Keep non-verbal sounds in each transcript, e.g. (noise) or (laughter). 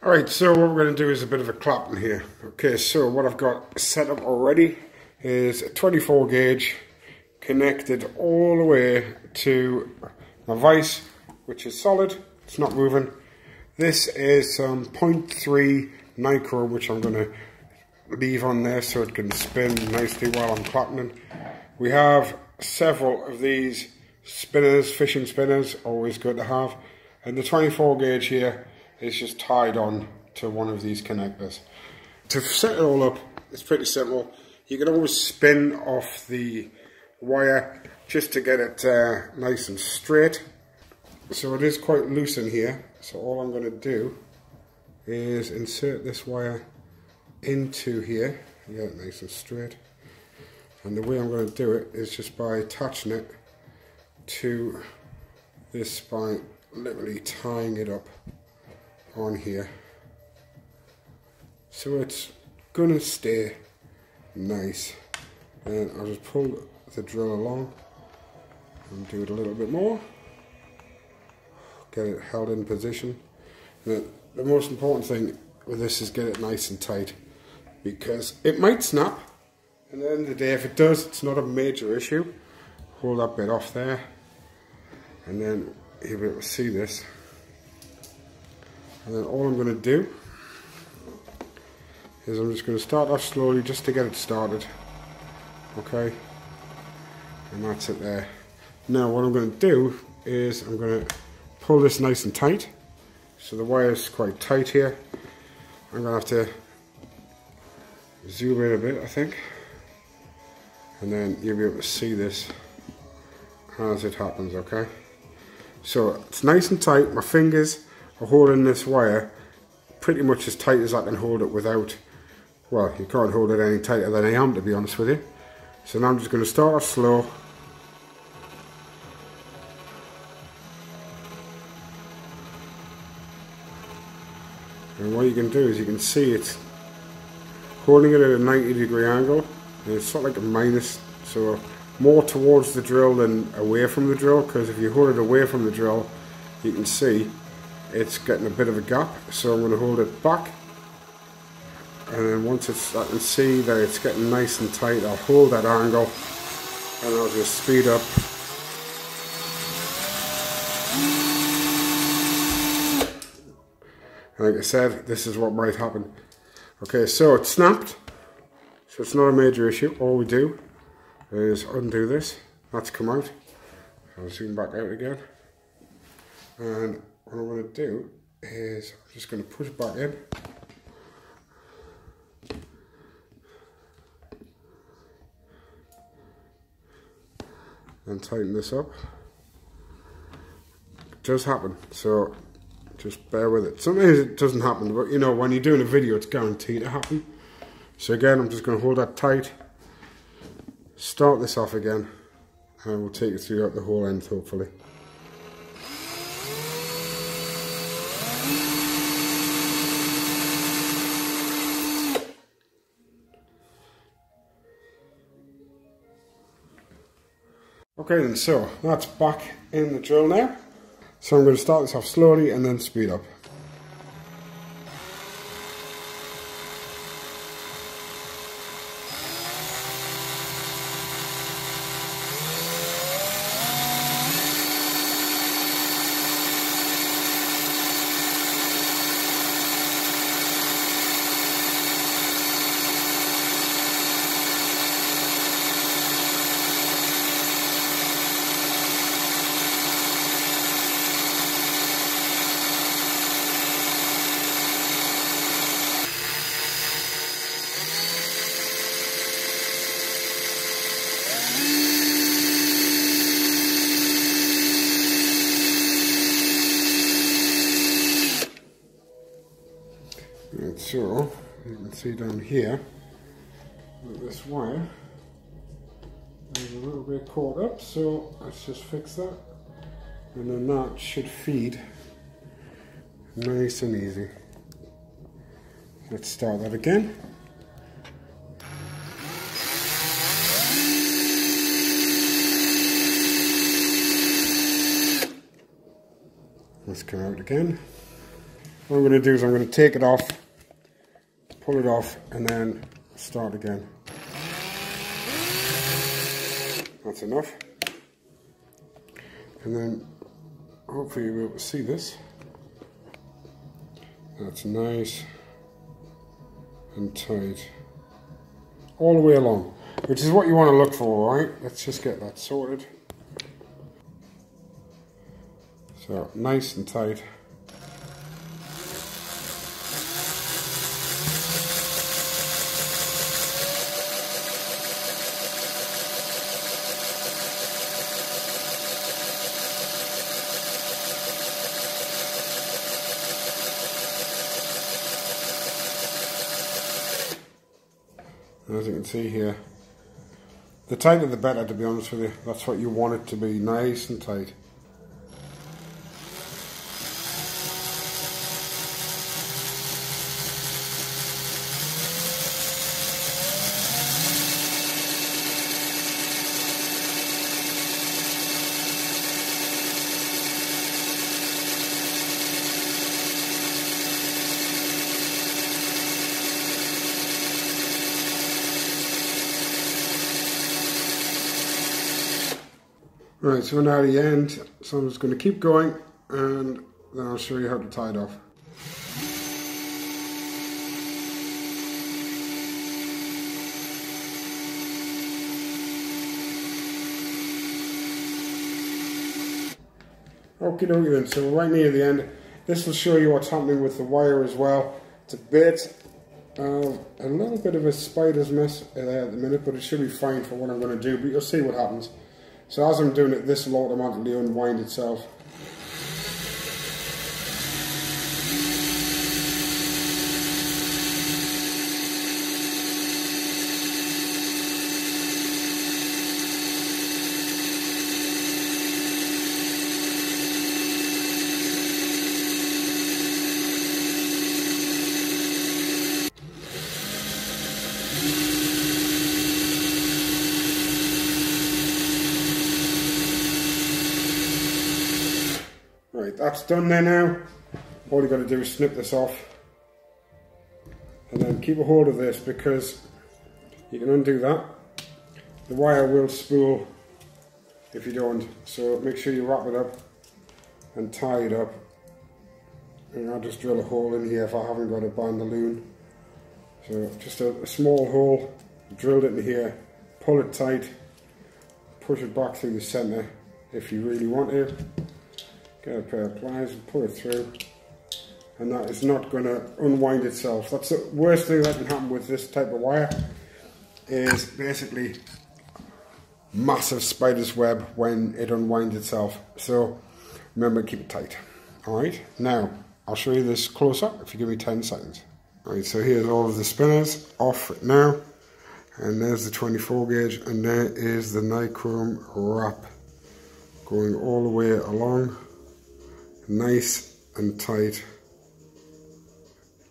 Alright, so what we're going to do is a bit of a clapping here. Okay, so what I've got set up already is a 24 gauge connected all the way to my vise, which is solid, it's not moving. This is some 0.3 Nichrome, which I'm going to leave on there so it can spin nicely while I'm clapping. We have several of these spinners, fishing spinners, always good to have. And the 24 gauge here is just tied on to one of these connectors. To set it all up, it's pretty simple. You can always spin off the wire just to get it uh, nice and straight. So it is quite loose in here. So all I'm going to do is insert this wire into here. Get it nice and straight. And the way I'm going to do it is just by attaching it to this by literally tying it up on here. So it's gonna stay nice. And I'll just pull the drill along and do it a little bit more. Get it held in position. The, the most important thing with this is get it nice and tight because it might snap. And at the end of the day if it does it's not a major issue. Hold that bit off there and then you'll be able to see this. And then all I'm going to do is I'm just going to start off slowly just to get it started okay? And that's it there. Now what I'm going to do is I'm going to pull this nice and tight. So the wire is quite tight here. I'm going to have to zoom in a bit I think. And then you'll be able to see this as it happens okay so it's nice and tight my fingers are holding this wire pretty much as tight as I can hold it without, well, you can't hold it any tighter than I am to be honest with you. So now I'm just going to start off slow. And what you can do is you can see it's holding it at a 90 degree angle and it's sort of like a minus so more towards the drill than away from the drill because if you hold it away from the drill you can see it's getting a bit of a gap. So I'm going to hold it back. And then once it's I can see that it's getting nice and tight I'll hold that angle and I'll just speed up. Like I said this is what might happen. Okay so it snapped. So it's not a major issue. All we do is undo this. That's come out. I'll zoom back out again. And what I'm going to do is I'm just going to push back in. And tighten this up. It does happen so just bear with it. Sometimes it doesn't happen but you know when you're doing a video it's guaranteed to happen. So again I'm just going to hold that tight start this off again and we'll take it throughout the whole end hopefully Okay then, so that's back in the drill now. So I'm going to start this off slowly and then speed up. So, you can see down here, that this wire is a little bit caught up, so let's just fix that. And then that should feed nice and easy. Let's start that again. Let's come out again. What I'm going to do is I'm going to take it off, pull it off, and then start again. That's enough. And then hopefully you'll be able to see this. That's nice and tight all the way along, which is what you want to look for, right? Let's just get that sorted. So nice and tight. See here. The tighter the better to be honest with you. That's what you want it to be nice and tight Right, so now at the end, so I'm just going to keep going and then I'll show you how to tie it off. Okay, dokie then, so right near the end, this will show you what's happening with the wire as well. It's a bit, uh, a little bit of a spider's mess there at the minute, but it should be fine for what I'm going to do, but you'll see what happens. So as I'm doing it, this will automatically unwind itself. Right, that's done there now. All you've got to do is snip this off. And then keep a hold of this because you can undo that. The wire will spool if you don't. So make sure you wrap it up and tie it up. And I'll just drill a hole in here if I haven't got a bandaloon. So just a, a small hole, drilled it in here, pull it tight, push it back through the centre if you really want to. Get a pair of pliers and pull it through. And that is not going to unwind itself. That's the worst thing that can happen with this type of wire is basically massive spider's web when it unwinds itself. So remember keep it tight. Alright, now I'll show you this close up if you give me 10 seconds. Alright, so here's all of the spinners off now. And there's the 24 gauge and there is the nichrome wrap going all the way along nice and tight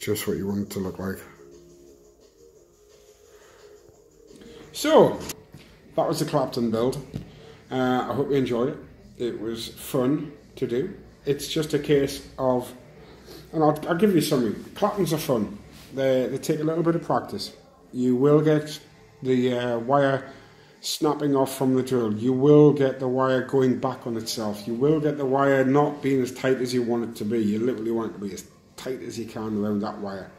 just what you want it to look like. So that was the Clapton build. Uh, I hope you enjoyed it. It was fun to do. It's just a case of and I'll, I'll give you something Claptons are fun. They, they take a little bit of practice. You will get the uh, wire snapping off from the drill. You will get the wire going back on itself. You will get the wire not being as tight as you want it to be. You literally want it to be as tight as you can around that wire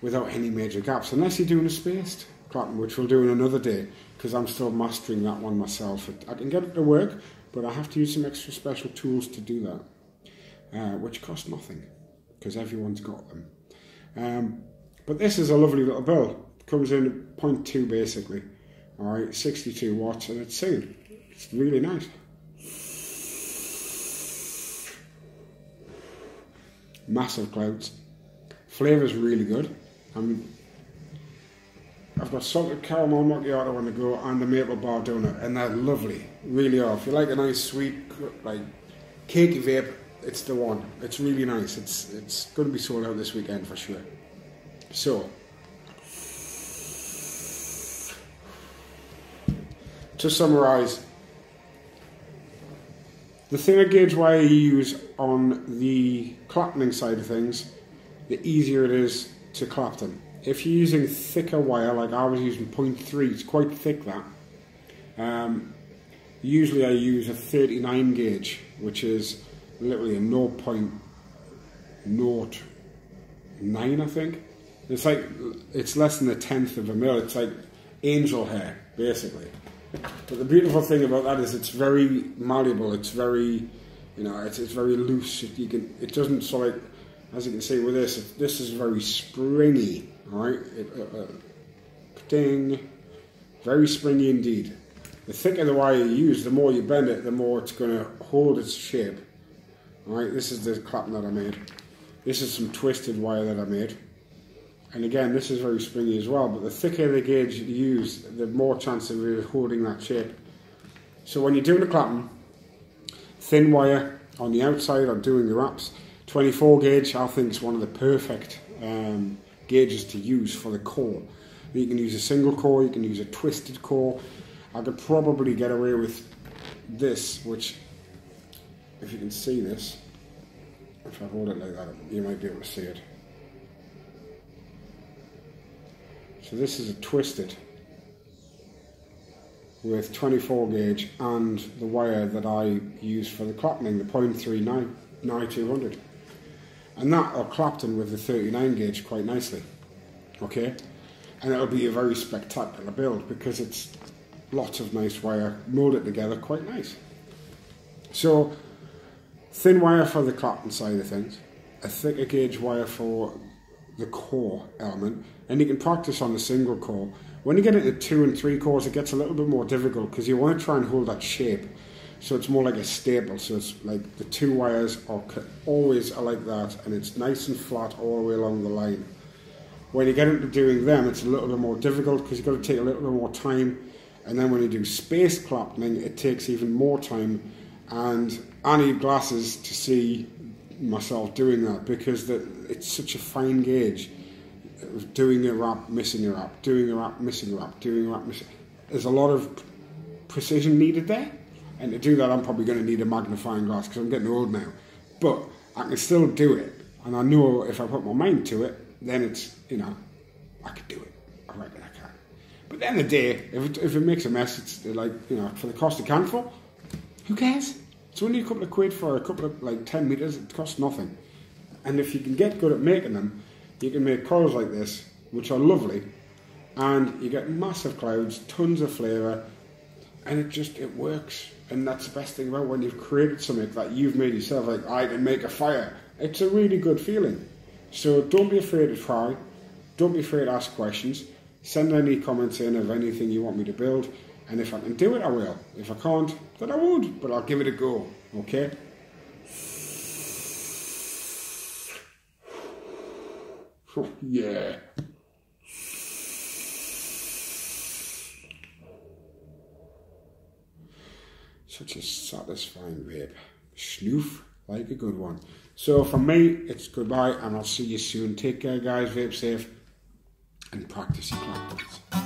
without any major gaps, unless you're doing a spaced Clapton, which we'll do in another day because I'm still mastering that one myself. I can get it to work, but I have to use some extra special tools to do that, uh, which cost nothing because everyone's got them. Um, but this is a lovely little bill. It comes in 0.2 basically. Alright, 62 watts and it's soon. It's really nice. Massive clouds. Flavour's really good. I'm, I've got salted caramel macchiato on the go and the maple bar donut and they're lovely. Really are. If you like a nice sweet, like cakey vape, it's the one. It's really nice. It's, it's going to be sold out this weekend for sure. So, to summarize, the thinner gauge wire you use on the claptoning side of things, the easier it is to clap them. If you're using thicker wire, like I was using 0.3, it's quite thick that. Um, usually I use a 39 gauge, which is literally a 0.09, I think. It's like, it's less than a tenth of a mil. It's like angel hair, basically. But the beautiful thing about that is it's very malleable. It's very, you know, it's, it's very loose. It, you can, it doesn't sort of, as you can see with this, it, this is very springy, all right? It, uh, uh, ding, very springy indeed. The thicker the wire you use, the more you bend it, the more it's going to hold its shape. All right, this is the clap that I made. This is some twisted wire that I made. And again, this is very springy as well, but the thicker the gauge you use, the more chance of it holding that shape. So when you're doing the clapping, thin wire on the outside or doing the wraps, 24 gauge I think is one of the perfect um, gauges to use for the core. You can use a single core, you can use a twisted core. I could probably get away with this, which, if you can see this, if I hold it like that, you might be able to see it. So this is a twisted with 24 gauge and the wire that I use for the claptoning, the 0.39 9200. And that are clapton with the 39 gauge quite nicely. Okay? And it'll be a very spectacular build because it's lots of nice wire molded together quite nice. So thin wire for the clapton side of things, a thicker gauge wire for the core element, and you can practice on the single core. When you get into two and three cores, it gets a little bit more difficult because you want to try and hold that shape. So it's more like a staple. So it's like the two wires are always are like that, and it's nice and flat all the way along the line. When you get into doing them, it's a little bit more difficult because you've got to take a little bit more time. And then when you do space clapping, it takes even more time. And I need glasses to see myself doing that because it's such a fine gauge. Doing a wrap, missing a wrap, doing a wrap, missing a wrap, doing a wrap, missing. There's a lot of precision needed there, and to do that, I'm probably going to need a magnifying glass because I'm getting old now. But I can still do it, and I know if I put my mind to it, then it's you know, I can do it. I reckon I can. But at the end of the day, if it, if it makes a mess, it's like you know, for the cost of canful, who cares? It's only a couple of quid for a couple of like 10 meters, it costs nothing. And if you can get good at making them, you can make coils like this, which are lovely, and you get massive clouds, tons of flavour, and it just, it works. And that's the best thing about when you've created something that you've made yourself, like I can make a fire. It's a really good feeling. So don't be afraid to try. Don't be afraid to ask questions. Send any comments in of anything you want me to build. And if I can do it, I will. If I can't, then I won't. But I'll give it a go. Okay? (sighs) Yeah. Such a satisfying vape. Snoof like a good one. So for me, it's goodbye and I'll see you soon. Take care, guys. Vape safe and practice your clap